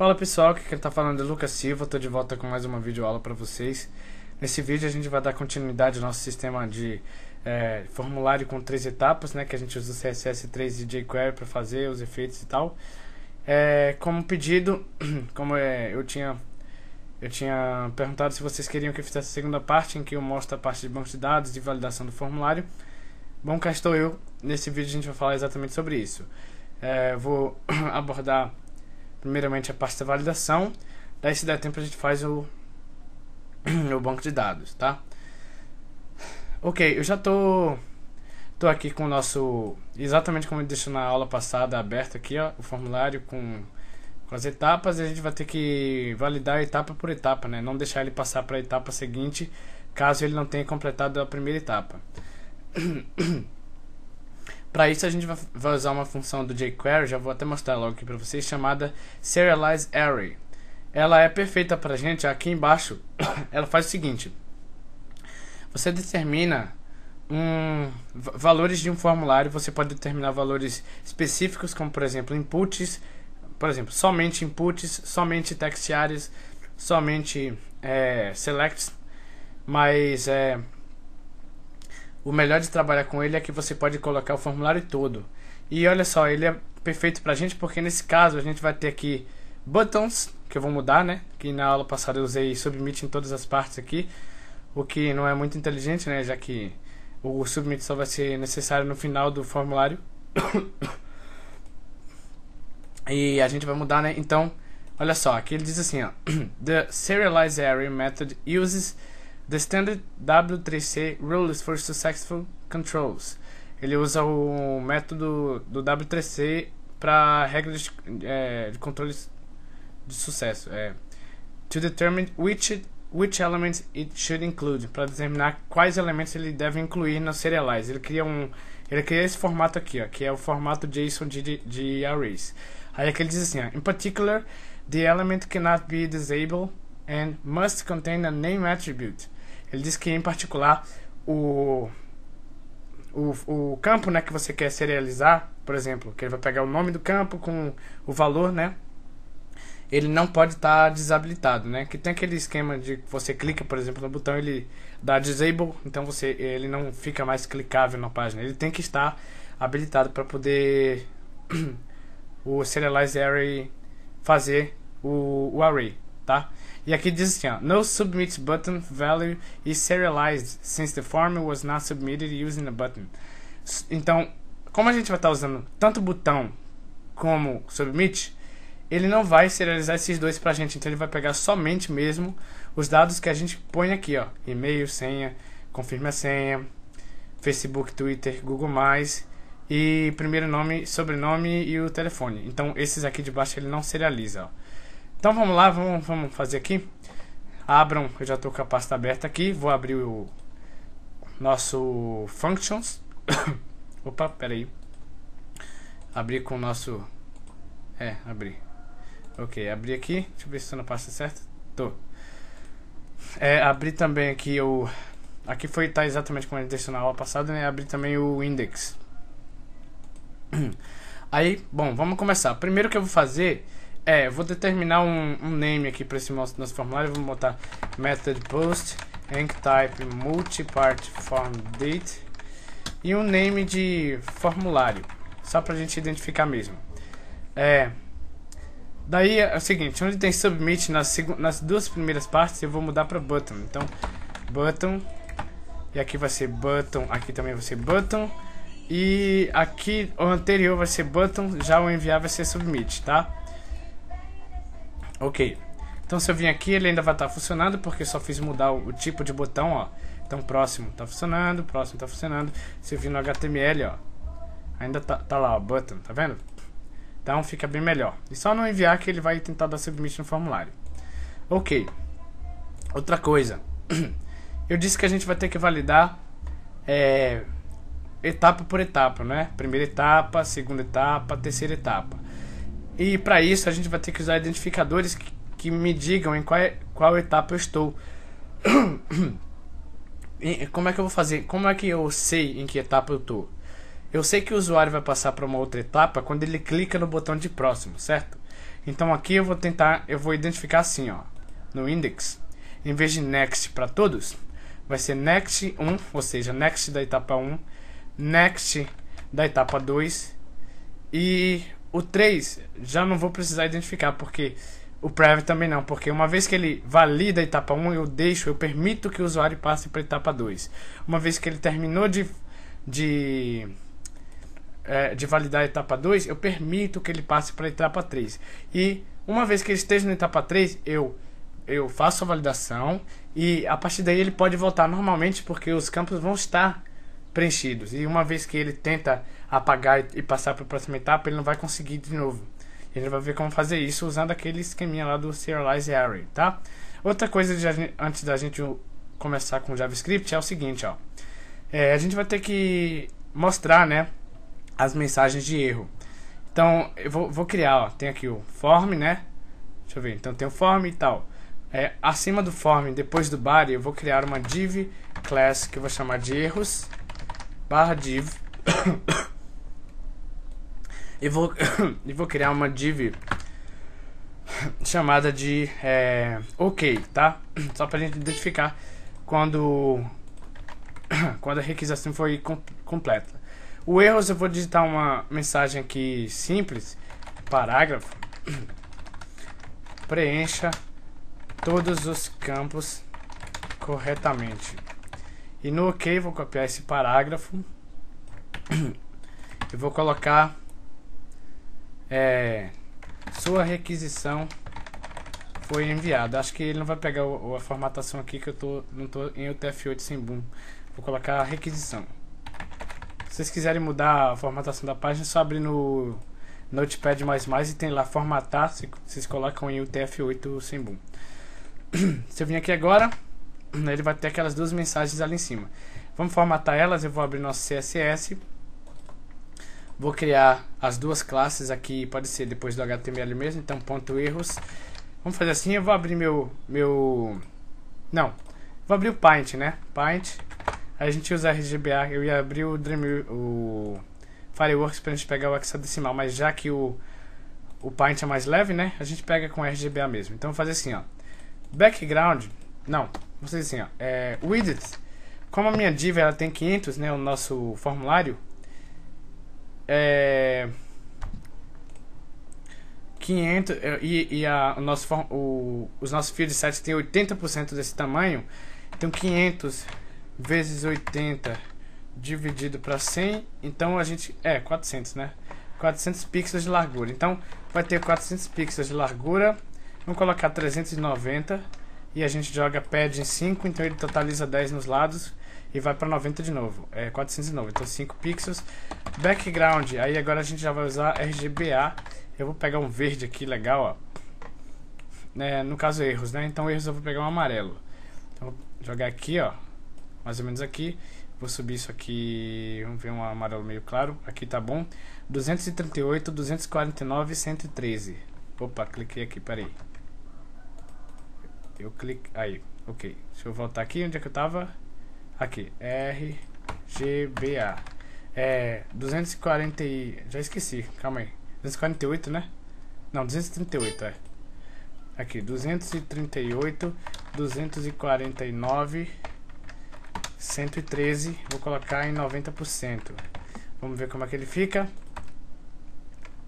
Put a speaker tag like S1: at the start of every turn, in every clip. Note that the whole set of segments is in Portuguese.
S1: Fala pessoal, aqui quem tá falando é Lucas Silva, tô de volta com mais uma videoaula para vocês. Nesse vídeo a gente vai dar continuidade ao nosso sistema de é, formulário com três etapas, né, que a gente usa o CSS3 e jQuery para fazer os efeitos e tal. É, como pedido, como é, eu tinha eu tinha perguntado se vocês queriam que eu fizesse a segunda parte, em que eu mostro a parte de banco de dados e validação do formulário. Bom, cá estou eu. Nesse vídeo a gente vai falar exatamente sobre isso. É, vou abordar primeiramente a parte da validação, daí se der tempo a gente faz o, o banco de dados, tá? Ok, eu já tô, tô aqui com o nosso, exatamente como eu deixei na aula passada, aberto aqui, ó, o formulário com, com as etapas, e a gente vai ter que validar etapa por etapa, né? Não deixar ele passar para a etapa seguinte, caso ele não tenha completado a primeira etapa. Para isso a gente vai usar uma função do jQuery, já vou até mostrar logo aqui para vocês, chamada Serialize Array. Ela é perfeita para a gente, aqui embaixo ela faz o seguinte. Você determina um, valores de um formulário, você pode determinar valores específicos, como por exemplo inputs, por exemplo, somente inputs, somente text areas, somente é, selects, mas é, o melhor de trabalhar com ele é que você pode colocar o formulário todo. E olha só, ele é perfeito pra gente porque nesse caso a gente vai ter aqui buttons, que eu vou mudar, né? Que na aula passada eu usei submit em todas as partes aqui, o que não é muito inteligente, né? Já que o submit só vai ser necessário no final do formulário. e a gente vai mudar, né? Então, olha só, aqui ele diz assim, ó. The serialize method uses The standard W3C rules for successful controls. Ele usa o método do W3C para regras de, é, de controle de sucesso. É, to determine which which elements it should include, para determinar quais elementos ele deve incluir no serialize. Ele cria um, ele cria esse formato aqui, ó, que é o formato JSON de, de arrays. Aí aqui ele diz assim, ó, in particular, the element cannot be disabled and must contain a name attribute. Ele diz que, em particular, o, o, o campo né, que você quer serializar, por exemplo, que ele vai pegar o nome do campo com o valor, né? Ele não pode estar tá desabilitado, né? Que tem aquele esquema de você clica, por exemplo, no botão, ele dá disable, então você ele não fica mais clicável na página. Ele tem que estar habilitado para poder o serialize array fazer o, o array, tá? E aqui diz assim, ó, no submit button value is serialized since the form was not submitted using the button. Então, como a gente vai estar usando tanto botão como submit, ele não vai serializar esses dois pra gente, então ele vai pegar somente mesmo os dados que a gente põe aqui, ó, e-mail, senha, confirme a senha, Facebook, Twitter, Google+, e primeiro nome, sobrenome e o telefone. Então, esses aqui de baixo ele não serializa, ó. Então vamos lá, vamos, vamos fazer aqui. Abram, eu já estou com a pasta aberta aqui. Vou abrir o nosso functions. Opa, peraí. Abrir com o nosso. É, abri. Ok, abri aqui. Deixa eu ver se estou na pasta certa. Tô. É, abri também aqui o. Aqui foi tá exatamente como ele deixou na aula passada, né? Abri também o index. Aí, bom, vamos começar. Primeiro que eu vou fazer é, vou determinar um, um name aqui para esse nosso, nosso formulário. Vou botar method post type multipart form date e um name de formulário, só para a gente identificar mesmo. É, daí é o seguinte, onde tem submit nas, nas duas primeiras partes, eu vou mudar para button. Então, button e aqui vai ser button, aqui também vai ser button. E aqui o anterior vai ser button, já o enviar vai ser submit, tá? Ok. Então se eu vim aqui, ele ainda vai estar tá funcionando, porque só fiz mudar o, o, tipo de botão, ó. Então próximo está funcionando, próximo está funcionando. Se eu vir no HTML, ó, ainda tá, tá lá, ó, button, tá vendo? Então fica bem melhor. E só não enviar que ele vai tentar dar submit no formulário. Ok. Outra coisa. Eu disse que a gente vai ter que validar é, etapa por etapa, né? Primeira etapa, segunda etapa, terceira etapa. E para isso a gente vai ter que usar identificadores que, que me digam em qual, qual etapa eu estou. como é que eu vou fazer? Como é que eu sei em que etapa eu estou? Eu sei que o usuário vai passar para uma outra etapa quando ele clica no botão de próximo, certo? Então aqui eu vou tentar, eu vou identificar assim, ó, no index, em vez de next para todos, vai ser next 1, ou seja, next da etapa 1, next da etapa 2 e o 3 já não vou precisar identificar porque o prev também não, porque uma vez que ele valida a etapa 1, eu deixo, eu permito que o usuário passe para a etapa 2. Uma vez que ele terminou de, de, é, de validar a etapa 2, eu permito que ele passe para a etapa 3. E uma vez que ele esteja na etapa 3, eu, eu faço a validação e a partir daí ele pode voltar normalmente porque os campos vão estar preenchidos. E uma vez que ele tenta apagar e passar para a próxima etapa, ele não vai conseguir de novo. E gente vai ver como fazer isso usando aquele esqueminha lá do Serialize Array, tá? Outra coisa de, antes da gente começar com JavaScript é o seguinte, ó. É, a gente vai ter que mostrar, né, as mensagens de erro. Então, eu vou, vou criar, ó, tem aqui o form, né? Deixa eu ver, então tem o form e tal. É, acima do form, depois do body, eu vou criar uma div class que eu vou chamar de erros barra div e vou, e vou criar uma div chamada de é, ok, tá? Só pra gente identificar quando, quando a requisição foi com, completa. O erros eu vou digitar uma mensagem aqui simples, parágrafo, preencha todos os campos corretamente. E no ok vou copiar esse parágrafo e vou colocar é, sua requisição foi enviada. Acho que ele não vai pegar o, a formatação aqui que eu tô, não tô em UTF-8 sem boom. Vou colocar a requisição. Se vocês quiserem mudar a formatação da página, é só abrir no Notepad++ e tem lá formatar, vocês colocam em UTF-8 sem boom. Se eu vim aqui agora, ele vai ter aquelas duas mensagens ali em cima. Vamos formatar elas, eu vou abrir nosso CSS Vou criar as duas classes aqui, pode ser depois do HTML mesmo, então ponto erros. Vamos fazer assim, eu vou abrir meu meu não, vou abrir o Paint, né? Paint. A gente usa RGBA, eu ia abrir o Dream o Fireworks pra gente pegar o hexadecimal, mas já que o o Paint é mais leve, né? A gente pega com RGBA mesmo. Então vou fazer assim, ó. Background, não, vou fazer assim, ó. É, widgets. Como a minha div ela tem 500, né, o nosso formulário, é, 500 é, e, e a, o nosso, o, os nossos field sets tem 80% desse tamanho, então 500 vezes 80 dividido para 100, então a gente é 400, né? 400 pixels de largura. Então vai ter 400 pixels de largura. Vamos colocar 390 e a gente joga pad em 5, então ele totaliza 10 nos lados e vai para 90 de novo. É 409, então 5 pixels. Background, aí agora a gente já vai usar RGBA. Eu vou pegar um verde aqui legal, ó. É, no caso erros, né? Então erros eu vou pegar um amarelo. Então vou jogar aqui, ó. Mais ou menos aqui. Vou subir isso aqui, vamos ver um amarelo meio claro. Aqui tá bom. 238, 249, 113. Opa, cliquei aqui, peraí. Eu cliquei, aí, ok. Deixa eu voltar aqui, onde é que eu tava? Aqui, RGBA. É 240 e... Já esqueci, calma aí. 248, né? Não, 238, é. Aqui, 238, 249, 113. Vou colocar em 90%. Vamos ver como é que ele fica.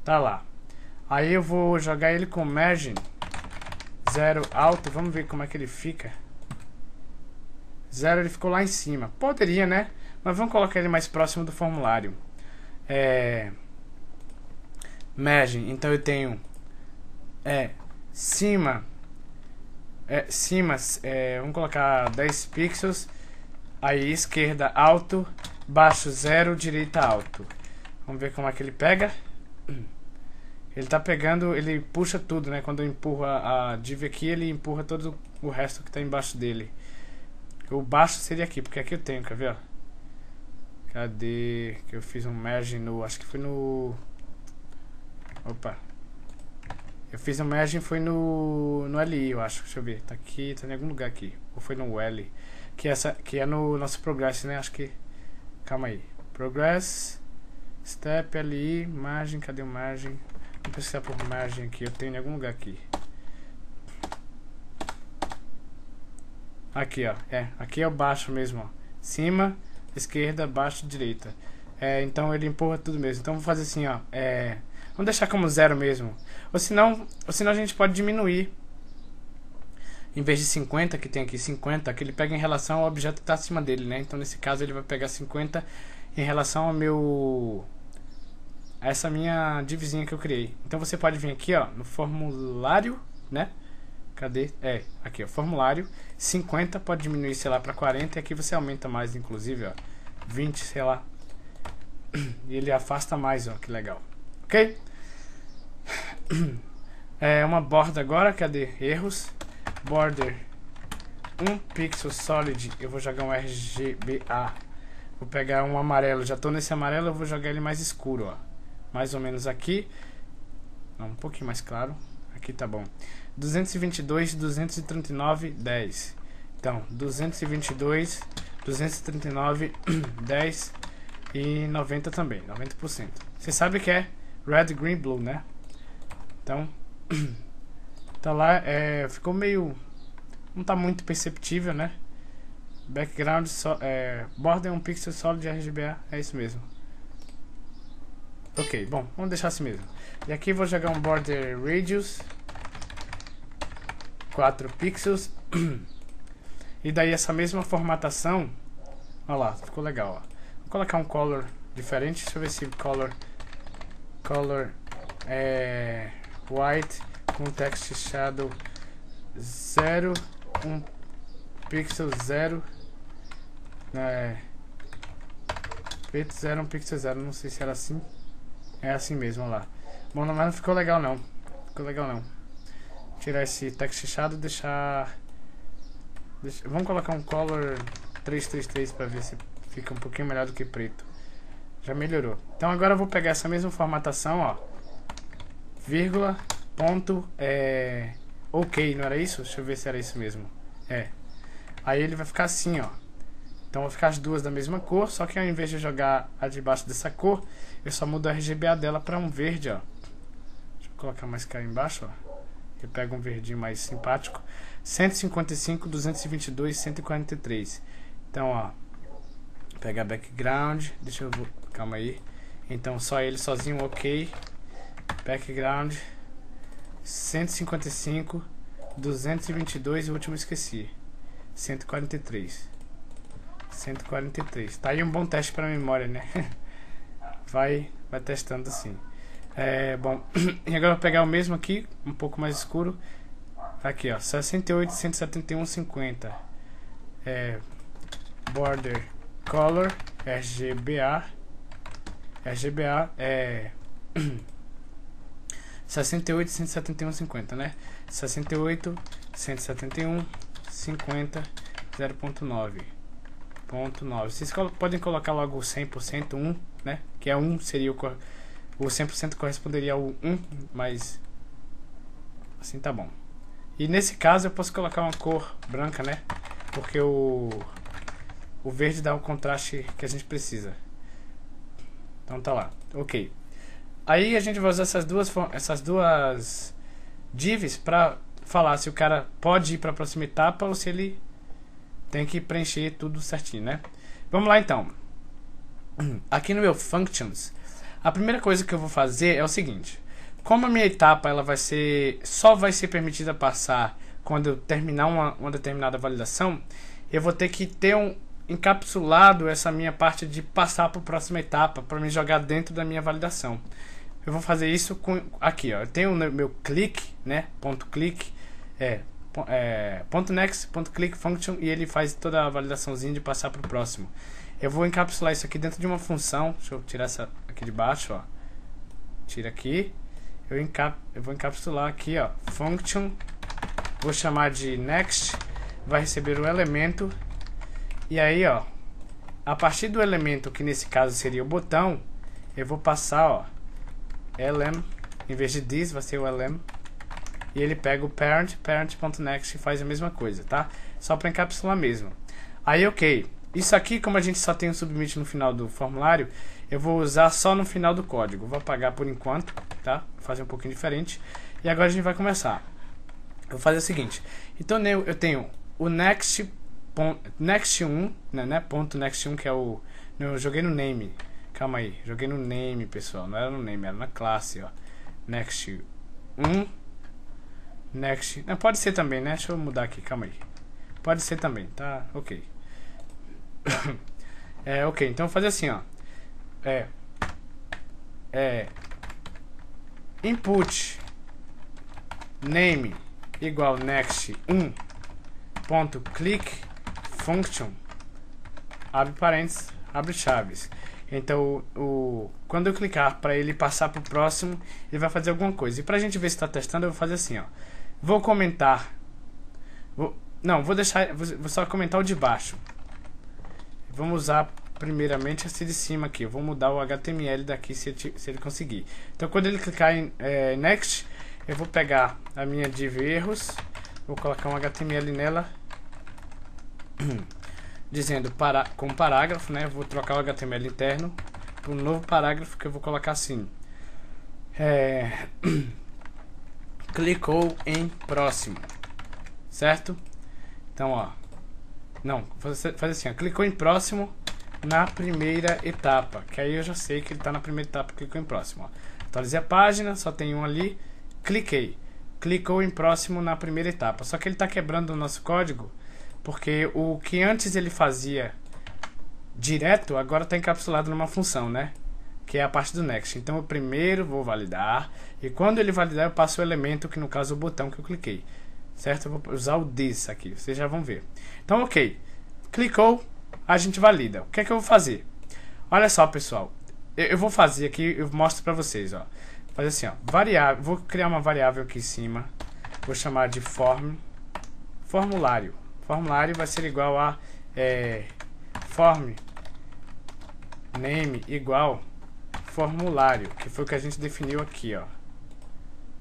S1: Tá lá. Aí eu vou jogar ele com margin zero alto. Vamos ver como é que ele fica. Zero ele ficou lá em cima. Poderia, né? Mas vamos colocar ele mais próximo do formulário. É... Margin. Então eu tenho... É... Cima... É, cima... É, vamos colocar 10 pixels. Aí esquerda alto. Baixo zero. Direita alto. Vamos ver como é que ele pega. Ele tá pegando, ele puxa tudo, né? Quando eu empurro a, a div aqui, ele empurra todo o resto que tá embaixo dele. O baixo seria aqui, porque aqui eu tenho, quer ver? Cadê? Que eu fiz um merge no. Acho que foi no. Opa. Eu fiz um merge foi no. No LI, eu acho. Deixa eu ver. Tá aqui, tá em algum lugar aqui. Ou foi no L. Que, é essa, que é no nosso progress, né? Acho que. Calma aí. Progress. Step ali. Margem. Cadê o margem? Vou pesquisar por margem aqui, eu tenho em algum lugar aqui. Aqui, ó. É, aqui é o baixo mesmo, ó. Cima, esquerda, baixo, direita. É, então ele empurra tudo mesmo. Então vou fazer assim, ó. É, vamos deixar como zero mesmo. Ou senão, ou senão a gente pode diminuir. Em vez de 50, que tem aqui 50, que ele pega em relação ao objeto que está acima dele, né? Então nesse caso ele vai pegar 50 em relação ao meu... A essa minha divisinha que eu criei. Então você pode vir aqui, ó, no formulário, né? Cadê? É, aqui, ó, formulário. 50 pode diminuir, sei lá, para 40 e aqui você aumenta mais, inclusive, ó. 20, sei lá. E ele afasta mais, ó, que legal. Ok? É uma borda agora, cadê? Erros. Border 1 pixel solid. Eu vou jogar um RGBA. Vou pegar um amarelo. Já tô nesse amarelo, eu vou jogar ele mais escuro, ó. Mais ou menos aqui. Um pouquinho mais claro. Aqui tá bom. 222, 239, 10. Então, 222, 239, 10 e 90 também, 90%. Você sabe que é red, green, blue, né? Então, tá lá, é, ficou meio, não tá muito perceptível, né? Background, so, é, border 1 um pixel solid RGBA, é isso mesmo. Ok, bom, vamos deixar assim mesmo. E aqui vou jogar um border radius 4 pixels. e daí essa mesma formatação, olha lá, ficou legal. Ó. Vou colocar um color diferente, deixa eu ver se color color é white com text shadow 0 1 pixel 0 é, preto 0 1 pixel 0, não sei se era assim. É assim mesmo, olha lá. Bom, mas não ficou legal não. Ficou legal não tirar esse text e deixar... Deixa... Vamos colocar um color 333 para ver se fica um pouquinho melhor do que preto. Já melhorou. Então agora eu vou pegar essa mesma formatação, ó. Vírgula, ponto, é... Ok, não era isso? Deixa eu ver se era isso mesmo. É. Aí ele vai ficar assim, ó. Então vai ficar as duas da mesma cor, só que ao invés de jogar a de baixo dessa cor, eu só mudo a RGBA dela para um verde, ó. Deixa eu colocar mais cá embaixo, ó. Eu pego um verdinho mais simpático. 155, 222, 143. Então, ó. Pega background. Deixa eu... Calma aí. Então, só ele sozinho, ok. Background. 155, 222 e o último esqueci. 143. 143. Tá aí um bom teste para memória, né? Vai, vai testando assim. É, bom, e agora eu vou pegar o mesmo aqui, um pouco mais escuro. Aqui, ó, 68, 171, 50. É, border color RGBA. RGBA é 68, 171, 50, né? 68, 171, 50, 0.9. Ponto 9. Vocês podem colocar logo 100%, 1, né? Que é 1 seria o o 100% corresponderia ao 1, mas assim tá bom. E nesse caso eu posso colocar uma cor branca, né? Porque o, o verde dá o contraste que a gente precisa. Então tá lá, ok. Aí a gente vai usar essas duas, essas duas divs para falar se o cara pode ir para a próxima etapa ou se ele tem que preencher tudo certinho, né? Vamos lá então. Aqui no meu functions a primeira coisa que eu vou fazer é o seguinte: como a minha etapa ela vai ser só vai ser permitida passar quando eu terminar uma, uma determinada validação, eu vou ter que ter um encapsulado essa minha parte de passar para a próxima etapa para me jogar dentro da minha validação. Eu vou fazer isso com aqui, ó. Eu tenho o meu click, né? Ponto click é, é ponto next ponto click function e ele faz toda a validaçãozinha de passar para o próximo. Eu vou encapsular isso aqui dentro de uma função. Deixa eu tirar essa aqui de baixo, ó. Tira aqui. Eu, encap eu vou encapsular aqui, ó. Function. Vou chamar de next. Vai receber o elemento. E aí, ó. A partir do elemento, que nesse caso seria o botão, eu vou passar, ó. lm. Em vez de this, vai ser o lm. E ele pega o parent, parent.next e faz a mesma coisa, tá? Só para encapsular mesmo. Aí, ok. isso aqui, como a gente só tem um submit no final do formulário, eu vou usar só no final do código. Vou apagar por enquanto, tá? Vou fazer um pouquinho diferente. E agora a gente vai começar. Vou fazer o seguinte. Então eu tenho o next, next 1, né, né? Ponto next 1, que é o... Eu joguei no name. Calma aí. Joguei no name, pessoal. Não era no name, era na classe, ó. Next 1. Next... Não, pode ser também, né? Deixa eu mudar aqui, calma aí. Pode ser também, tá? Ok. é, ok. Então vou fazer assim, ó é, é. Input. Name igual next 1 ponto click function. Abre parênteses abre chaves. Então o, quando eu clicar para ele passar para o próximo ele vai fazer alguma coisa. E para a gente ver se está testando eu vou fazer assim ó. Vou comentar. Vou, não vou deixar vou só comentar o de baixo. Vamos usar primeiramente esse de cima aqui. Eu vou mudar o HTML daqui se se ele conseguir. Então quando ele clicar em é, Next, eu vou pegar a minha div erros, vou colocar um HTML nela, dizendo para, com parágrafo, né? vou trocar o HTML interno para um novo parágrafo que eu vou colocar assim. É, clicou em próximo, certo? Então, ó, não, faz, faz assim, ó, clicou em próximo, na primeira etapa. Que aí eu já sei que ele está na primeira etapa, clicou em próximo. Ó. Atualizei a página, só tem um ali, cliquei. Clicou em próximo na primeira etapa. Só que ele está quebrando o nosso código, porque o que antes ele fazia direto, agora está encapsulado numa função, né? Que é a parte do next. Então eu primeiro vou validar, e quando ele validar eu passo o elemento, que no caso é o botão que eu cliquei. Certo? Eu vou usar o this aqui, vocês já vão ver. Então ok, clicou, a gente valida. O que é que eu vou fazer? Olha só, pessoal. Eu, eu vou fazer aqui, eu mostro pra vocês, ó. Fazer assim, ó. Variável, vou criar uma variável aqui em cima. Vou chamar de form, formulário. Formulário vai ser igual a é, form name igual formulário, que foi o que a gente definiu aqui, ó.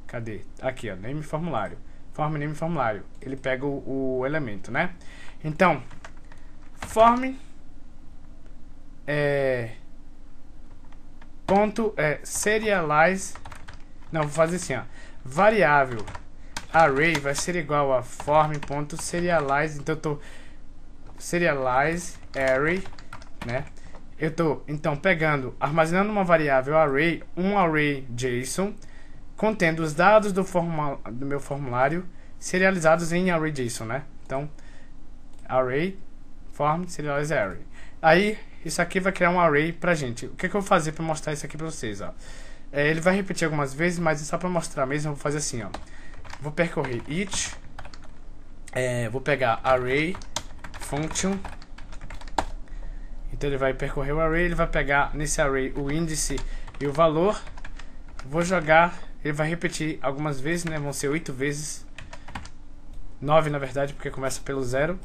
S1: Cadê? Aqui, ó, name formulário. Form name formulário. Ele pega o, o elemento, né? Então, form é, ponto é, serialize não, vou fazer assim, ó, variável array vai ser igual a form ponto serialize, então eu tô serialize array, né? Eu tô então pegando, armazenando uma variável array, um array JSON contendo os dados do, formal, do meu formulário serializados em array JSON, né? Então array form serialize array. Aí, isso aqui vai criar um array pra gente. O que, que eu vou fazer para mostrar isso aqui pra vocês, ó? É, ele vai repetir algumas vezes, mas é só para mostrar mesmo, eu vou fazer assim, ó. Vou percorrer each, é, vou pegar array function, então ele vai percorrer o array, ele vai pegar nesse array o índice e o valor, vou jogar, ele vai repetir algumas vezes, né, vão ser oito vezes, nove na verdade, porque começa pelo zero,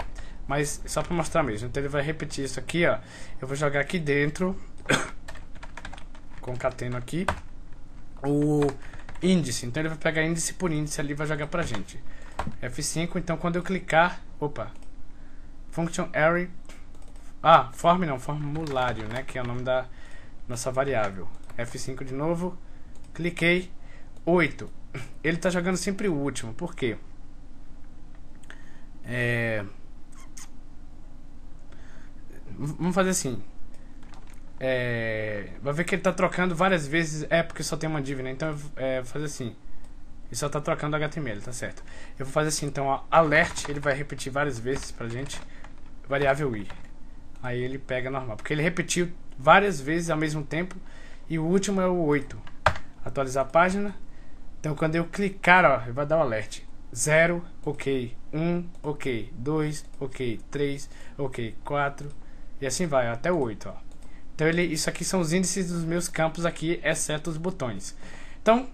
S1: mas só para mostrar mesmo. Então ele vai repetir isso aqui, ó. Eu vou jogar aqui dentro, concateno aqui, o índice. Então ele vai pegar índice por índice ali e vai jogar pra gente. F5, então quando eu clicar, opa, function array, ah, form não, formulário, né, que é o nome da nossa variável. F5 de novo, cliquei, 8. Ele está jogando sempre o último, por quê? É, Vamos fazer assim. É, vai ver que ele está trocando várias vezes. É porque só tem uma div, né? Então é, vou fazer assim. Ele só está trocando HTML, tá certo? Eu vou fazer assim, então, alert, ele vai repetir várias vezes pra gente. Variável i. Aí ele pega normal. Porque ele repetiu várias vezes ao mesmo tempo. E o último é o 8. Atualizar a página. Então quando eu clicar, ó, ele vai dar o alert. 0, ok. 1, um, ok. 2, ok. 3, ok. 4, e assim vai, até o 8, ó. Então ele, isso aqui são os índices dos meus campos aqui, exceto os botões. Então,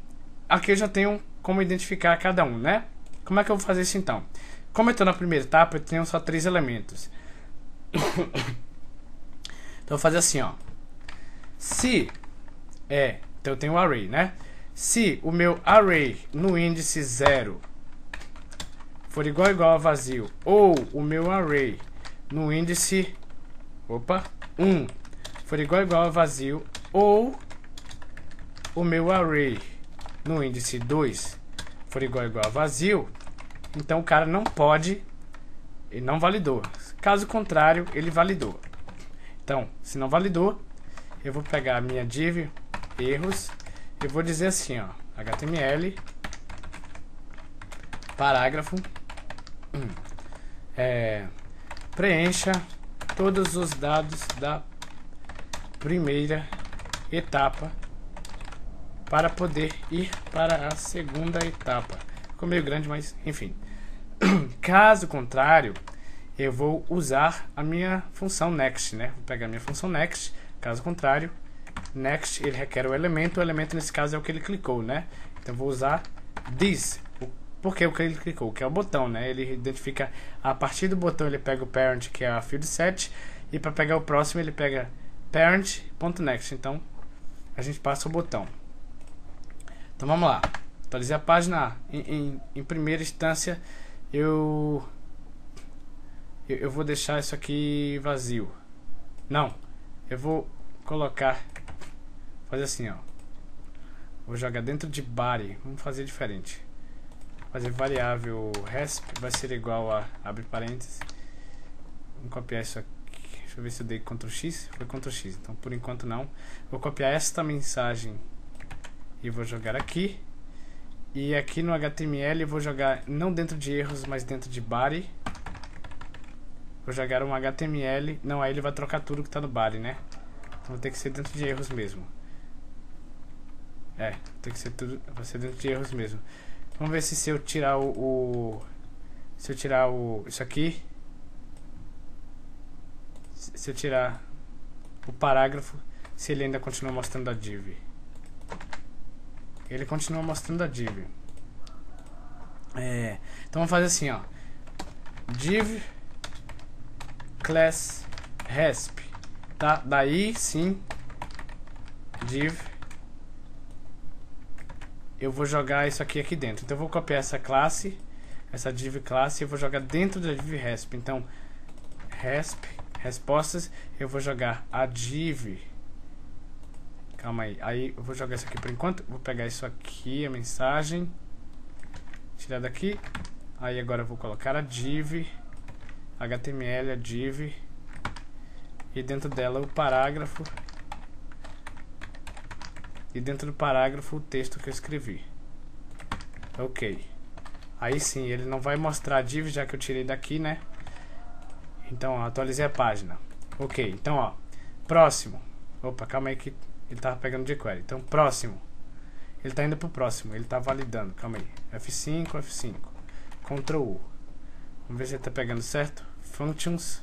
S1: aqui eu já tenho como identificar cada um, né? Como é que eu vou fazer isso então? Como eu estou na primeira etapa, eu tenho só três elementos. então vou fazer assim, ó. Se é, então eu tenho o array, né? Se o meu array no índice 0 for igual igual a vazio, ou o meu array no índice opa, 1 um, for igual igual a vazio ou o meu array no índice 2 for igual igual a vazio, então o cara não pode, ele não validou. Caso contrário, ele validou. Então, se não validou, eu vou pegar a minha div erros, eu vou dizer assim, ó, HTML parágrafo é, preencha todos os dados da primeira etapa para poder ir para a segunda etapa. Ficou meio grande, mas enfim. Caso contrário, eu vou usar a minha função next, né? Vou pegar a minha função next. Caso contrário, next ele requer o elemento. O elemento nesse caso é o que ele clicou, né? Então vou usar this. Por que o que ele clicou? Que é o botão, né? Ele identifica a partir do botão ele pega o parent, que é a field set, e para pegar o próximo ele pega parent.next. Então a gente passa o botão. Então vamos lá. Atualizei a página. Em, em, em primeira instância, eu, eu, eu vou deixar isso aqui vazio. Não, eu vou colocar, fazer assim, ó. Vou jogar dentro de body. Vamos fazer diferente. Fazer variável resp vai ser igual a abre parênteses. Vamos copiar isso aqui. Deixa eu ver se eu dei Ctrl X. Foi Ctrl X. Então por enquanto não. Vou copiar esta mensagem e vou jogar aqui. E aqui no HTML vou jogar não dentro de erros, mas dentro de body. Vou jogar um HTML. Não, aí ele vai trocar tudo que está no body, né? Então ter que ser dentro de erros mesmo. É, tem que ser tudo. Vai ser dentro de erros mesmo. Vamos ver se se eu tirar o, o se eu tirar o isso aqui, se eu tirar o parágrafo, se ele ainda continua mostrando a div ele continua mostrando a div. É, então vamos fazer assim, ó. div class resp, tá? Daí sim div eu vou jogar isso aqui aqui dentro. Então eu vou copiar essa classe, essa div classe e eu vou jogar dentro da div resp. Então resp respostas, eu vou jogar a div Calma aí. Aí eu vou jogar isso aqui por enquanto. Vou pegar isso aqui, a mensagem. Tirar daqui. Aí agora eu vou colocar a div. HTML, a div. E dentro dela o parágrafo. E dentro do parágrafo o texto que eu escrevi. Ok. Aí sim, ele não vai mostrar a div, já que eu tirei daqui, né? Então, ó, atualizei a página. Ok, então, ó. Próximo. Opa, calma aí que ele tava pegando jQuery. Então, próximo. Ele tá indo pro próximo. Ele tá validando. Calma aí. F5, F5. Ctrl U. Vamos ver se ele tá pegando certo. Functions.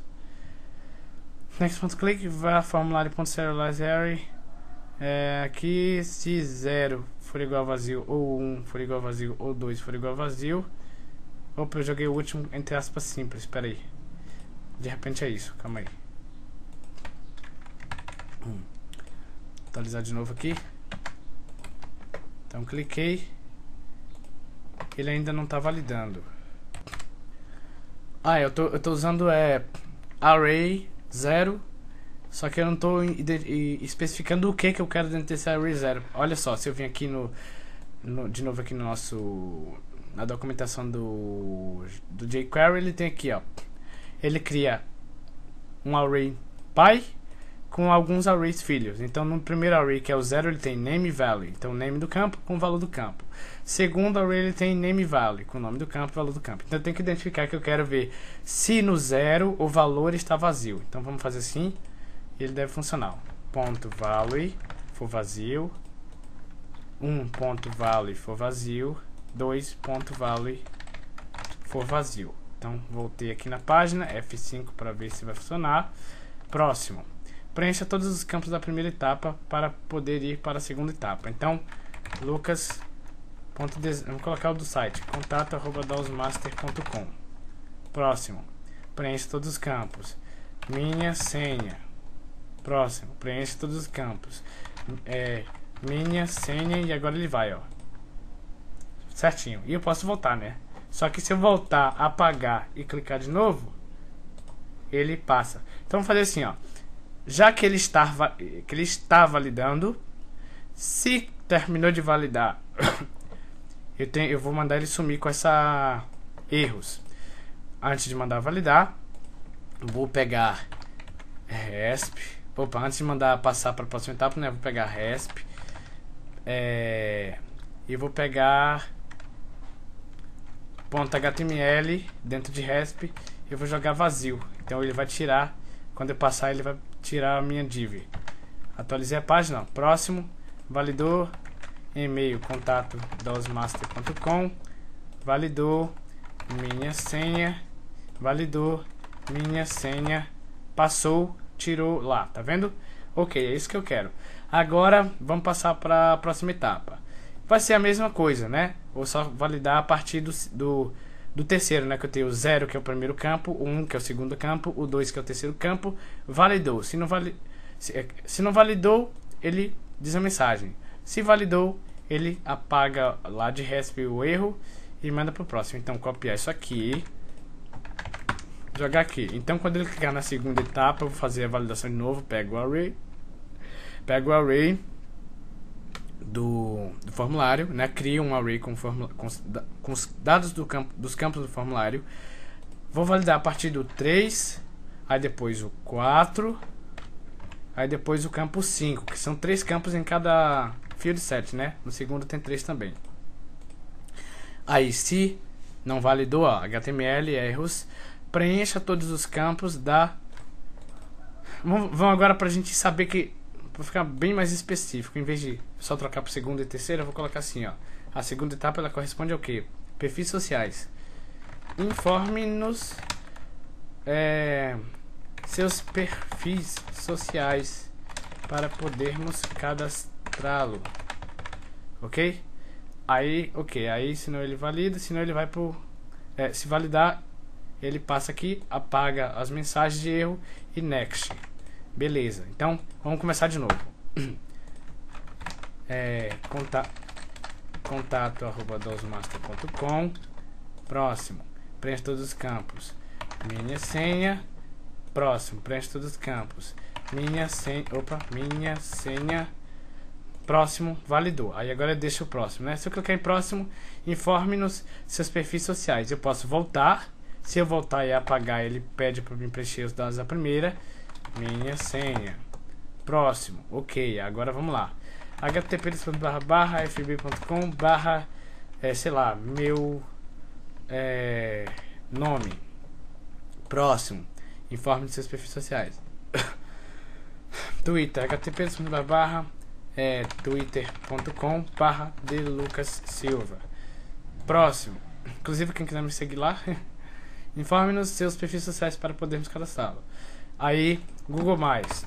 S1: Next.click. Vai a formulário.serialize array. É, aqui, se 0 for igual a vazio, ou 1 um for igual a vazio, ou 2 for igual a vazio. Opa, eu joguei o último entre aspas simples. Espera aí. De repente é isso. Calma aí. Hum atualizar de novo aqui. Então cliquei. Ele ainda não está validando. Ah, eu tô, eu tô usando é, array 0. Só que eu não estou especificando o que, que eu quero dentro desse array 0. Olha só, se eu vim aqui no, no, De novo aqui no nosso... Na documentação do, do jQuery, ele tem aqui, ó. Ele cria um array pi com alguns arrays filhos. Então, no primeiro array, que é o zero, ele tem name value. Então, name do campo com valor do campo. Segundo array, ele tem name value, com nome do campo e valor do campo. Então, eu tenho que identificar que eu quero ver se no zero o valor está vazio. Então, vamos fazer assim ele deve funcionar. Ponto value for vazio. 1 ponto value for vazio. 2 ponto value for vazio. Então, voltei aqui na página, F5 para ver se vai funcionar. Próximo. Preencha todos os campos da primeira etapa para poder ir para a segunda etapa. Então, Lucas. Vamos colocar o do site, contato.dawsmaster.com. Próximo, preencha todos os campos. Minha senha. Próximo, preencha todos os campos. É, minha senha e agora ele vai, ó. Certinho. E eu posso voltar, né? Só que se eu voltar, apagar e clicar de novo, ele passa. Então vamos fazer assim, ó. Já que ele está, que ele está validando, se terminou de validar, eu, tenho, eu vou mandar ele sumir com essa erros. Antes de mandar validar, vou pegar resp. Opa, antes de mandar passar para a próxima etapa, né? Vou pegar resp. É, e vou pegar .html dentro de resp eu vou jogar vazio. Então ele vai tirar, quando eu passar ele vai tirar a minha div. Atualizei a página, próximo, validou, e-mail contato dosmaster.com, validou minha senha, validou minha senha, passou, tirou lá, tá vendo? Ok, é isso que eu quero. Agora vamos passar para a próxima etapa. Vai ser a mesma coisa, né? Vou só validar a partir do, do do terceiro, né, que eu tenho o 0, que é o primeiro campo, o 1, um, que é o segundo campo, o 2, que é o terceiro campo, validou. Se não, vali se, é, se não validou, ele diz a mensagem. Se validou, ele apaga lá de resp o erro e manda para o próximo. Então, copiar isso aqui, jogar aqui. Então, quando ele clicar na segunda etapa, eu vou fazer a validação de novo, pego o array, pego o array, do, do formulário, né? cria um array com, com, com os dados do campo, dos campos do formulário. Vou validar a partir do 3, aí depois o 4, aí depois o campo 5, que são três campos em cada field set, né? No segundo tem três também. Aí se não validou, ó, HTML, erros, preencha todos os campos da... Vamos agora para a gente saber que Vou ficar bem mais específico. Em vez de só trocar para segunda e terceira, vou colocar assim, ó. A segunda etapa ela corresponde ao quê? Perfis sociais. Informe-nos é, seus perfis sociais para podermos cadastrá-lo. Ok? Aí, ok. Aí, senão ele valida, senão ele vai pro. É, se validar, ele passa aqui, apaga as mensagens de erro e next. Beleza, então vamos começar de novo. É, conta, contato arroba dosmaster.com Próximo, preenche todos os campos. Minha senha. Próximo, preenche todos os campos. Minha senha. Opa, minha senha. Próximo, validou. Aí agora deixa o próximo, né? Se eu clicar em próximo, informe-nos seus perfis sociais. Eu posso voltar. Se eu voltar e apagar, ele pede para mim preencher os dados da primeira minha senha. Próximo. Ok, agora vamos lá. http fb.com barra, é, sei lá, meu é, nome. Próximo. Informe de seus perfis sociais. Twitter, http barra é, twitter.com barra de Lucas Silva. Próximo. Inclusive, quem quiser me seguir lá, informe-nos seus perfis sociais para podermos cadastrá-lo. Aí, Google Mais.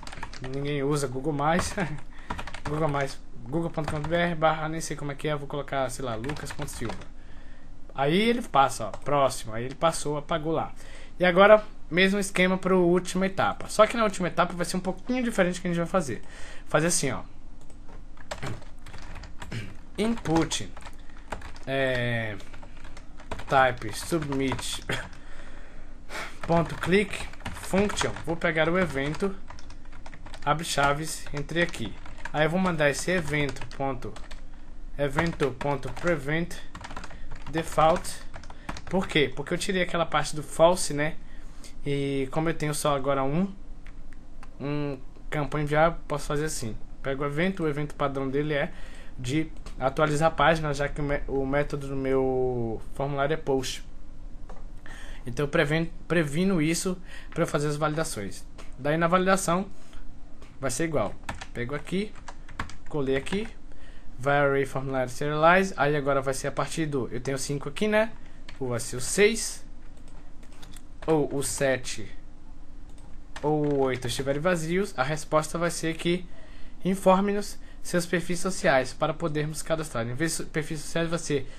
S1: Ninguém usa Google Mais. Google Mais. Google.com.br barra, nem sei como é que é, vou colocar, sei lá, lucas.silva. Aí ele passa, ó, próximo. Aí ele passou, apagou lá. E agora, mesmo esquema para a última etapa. Só que na última etapa vai ser um pouquinho diferente que a gente vai fazer. Fazer assim, ó. Input. É, type submit. Ponto click function, vou pegar o evento, abre chaves, entrei aqui. Aí eu vou mandar esse evento ponto, evento ponto prevent default. Por quê? Porque eu tirei aquela parte do false, né? E como eu tenho só agora um, um campo enviar, posso fazer assim. Pego o evento, o evento padrão dele é de atualizar a página, já que o método do meu formulário é post. Então eu previno, isso para fazer as validações. Daí na validação vai ser igual. Pego aqui, colei aqui, vai formulário serialize, aí agora vai ser a partir do, eu tenho 5 aqui, né? Ou vai ser o 6, ou o 7, ou o 8 estiverem vazios, a resposta vai ser que informe-nos seus perfis sociais para podermos cadastrar. Em vez de perfis sociais vai ser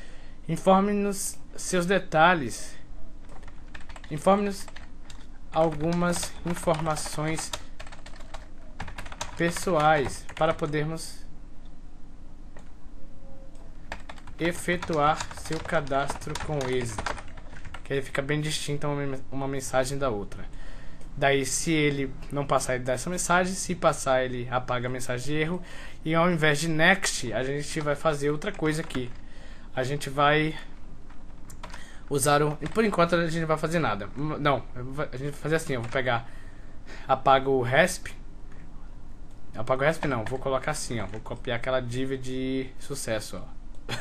S1: informe-nos seus detalhes Informe-nos algumas informações pessoais para podermos efetuar seu cadastro com êxito. Que aí fica bem distinta uma, mensagem da outra. Daí, se ele não passar, ele dá essa mensagem. Se passar, ele apaga a mensagem de erro. E ao invés de next, a gente vai fazer outra coisa aqui. A gente vai usar o. Por enquanto, a gente não vai fazer nada. Não, a gente vai fazer assim: eu vou pegar, apago o resp. Apago o resp, não, vou colocar assim, ó. Vou copiar aquela div de sucesso, ó.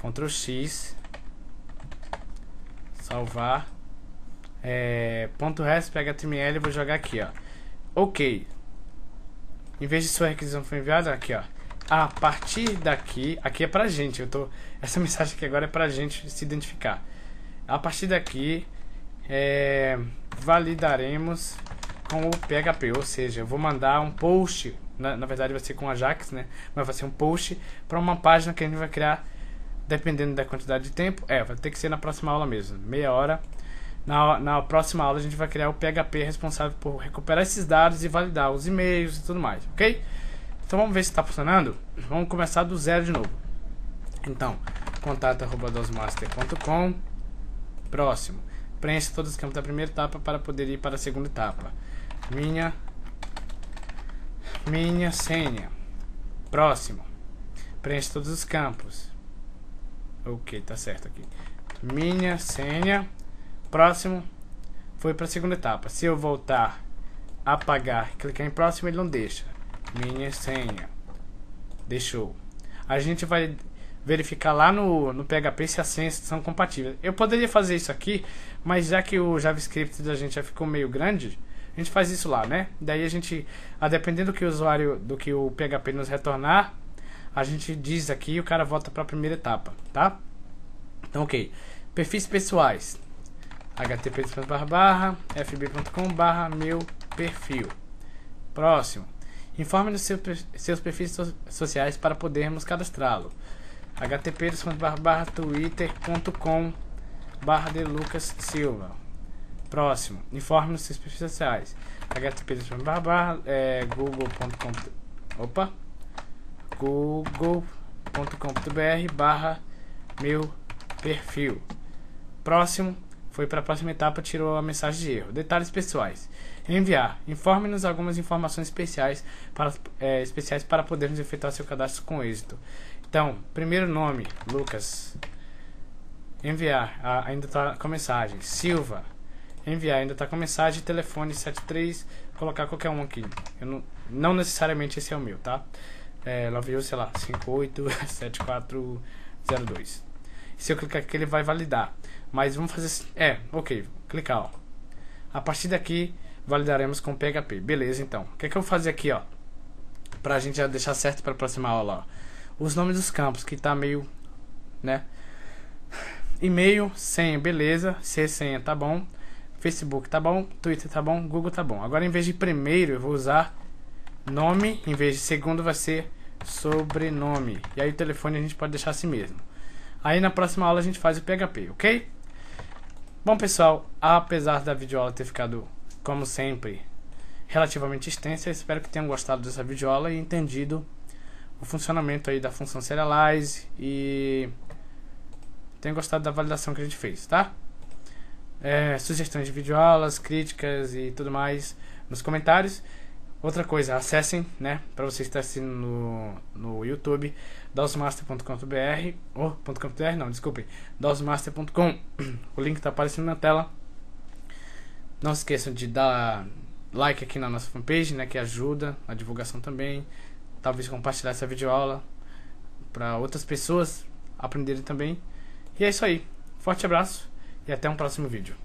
S1: Ctrl X. Salvar é, ponto .resp HTML vou jogar aqui, ó. Ok. Em vez de sua requisição foi enviada, aqui, ó. A partir daqui, aqui é pra gente, eu tô... Essa mensagem aqui agora é pra gente se identificar. A partir daqui, é, validaremos com o PHP, ou seja, eu vou mandar um post, na, na verdade vai ser com Ajax, né? Mas vai ser um post para uma página que a gente vai criar, dependendo da quantidade de tempo. É, vai ter que ser na próxima aula mesmo, meia hora na, na próxima aula a gente vai criar o PHP responsável por recuperar esses dados e validar os e-mails e tudo mais, ok? Então vamos ver se está funcionando. Vamos começar do zero de novo. Então, contato.dosmaster.com Próximo. Preencha todos os campos da primeira etapa para poder ir para a segunda etapa. Minha minha senha. Próximo. Preencha todos os campos. Ok, tá certo aqui. Minha senha Próximo foi para a segunda etapa. Se eu voltar, apagar, clicar em próximo, ele não deixa. Minha senha. Deixou. A gente vai verificar lá no, no PHP se as senhas são compatíveis. Eu poderia fazer isso aqui, mas já que o JavaScript da gente já ficou meio grande, a gente faz isso lá, né? Daí a gente, a dependendo do que o usuário, do que o PHP nos retornar, a gente diz aqui e o cara volta para a primeira etapa, tá? Então, ok. Perfis pessoais http fb.com barra meu perfil. Próximo. Informe nos seu, seus perfis so, sociais para podermos cadastrá-lo. Http twitter.com barra de Lucas Silva. Próximo. Informe nos seus perfis sociais. http barra é, google.com opa google.com.br barra meu perfil. Próximo foi para a próxima etapa tirou a mensagem de erro. Detalhes pessoais. Enviar. Informe-nos algumas informações especiais para, é, especiais para podermos efetuar seu cadastro com êxito. Então, primeiro nome, Lucas. Enviar. Ah, ainda está com mensagem. Silva. Enviar. Ainda está com mensagem. Telefone 73. Colocar qualquer um aqui. Eu não, não necessariamente esse é o meu, tá? É, Love sei lá, 587402. Se eu clicar aqui, ele vai validar. Mas vamos fazer assim. É, ok. Clicar, ó. A partir daqui, validaremos com PHP. Beleza, então. O que, é que eu vou fazer aqui, ó? Pra gente já deixar certo para a próxima aula, ó. Os nomes dos campos, que tá meio, né? E-mail, senha, beleza. Se senha, tá bom. Facebook tá bom. Twitter tá bom. Google tá bom. Agora, em vez de primeiro, eu vou usar nome. Em vez de segundo, vai ser sobrenome. E aí, o telefone a gente pode deixar assim mesmo. Aí, na próxima aula, a gente faz o PHP, ok? Bom, pessoal, apesar da videoaula ter ficado, como sempre, relativamente extensa, espero que tenham gostado dessa videoaula e entendido o funcionamento aí da função serialize e tenham gostado da validação que a gente fez, tá? É, sugestões de videoaulas, críticas e tudo mais nos comentários. Outra coisa, acessem, né, para você estar assistindo no, no YouTube, dosmaster.com.br, ou .com.br, não, desculpe, dosmaster.com. O link está aparecendo na tela. Não se esqueçam de dar like aqui na nossa fanpage, né, que ajuda a divulgação também. Talvez compartilhar essa videoaula para outras pessoas aprenderem também. E é isso aí. Forte abraço e até um próximo vídeo.